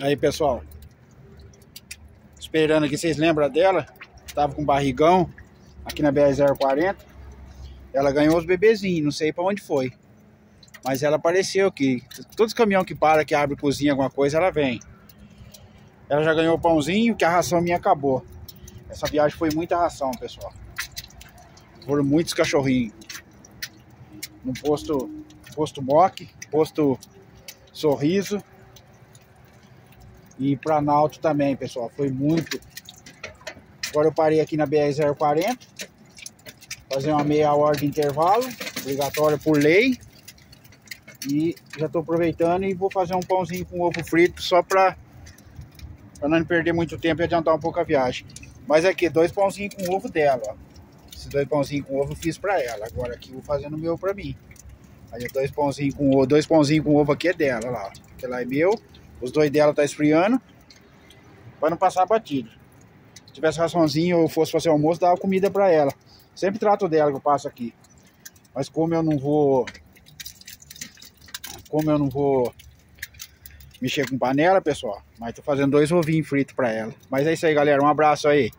Aí, pessoal. Esperando aqui, vocês lembram dela? Tava com barrigão aqui na BR-040. Ela ganhou os bebezinhos, não sei para onde foi. Mas ela apareceu aqui. Todos os caminhões que para, que abre cozinha, alguma coisa, ela vem. Ela já ganhou o pãozinho, que a ração minha acabou. Essa viagem foi muita ração, pessoal. Foram muitos cachorrinhos. No posto, posto Mock, posto Sorriso. E Planalto também, pessoal. Foi muito. Agora eu parei aqui na BR-040. Fazer uma meia hora de intervalo. Obrigatório por lei. E já estou aproveitando e vou fazer um pãozinho com ovo frito só para não perder muito tempo e adiantar um pouco a viagem. Mas aqui, dois pãozinhos com ovo dela, ó. Esses dois pãozinhos com ovo eu fiz para ela. Agora aqui vou fazendo o meu para mim. Aí dois pãozinhos com ovo, dois pãozinhos com ovo aqui é dela, lá. Aquele lá é meu. Os dois dela tá esfriando. Para não passar batido. Se tivesse raçãozinho ou fosse fazer almoço, dava comida para ela. Sempre trato dela que eu passo aqui. Mas como eu não vou como eu não vou mexer com panela, pessoal, mas tô fazendo dois ovinhos fritos para ela. Mas é isso aí, galera. Um abraço aí.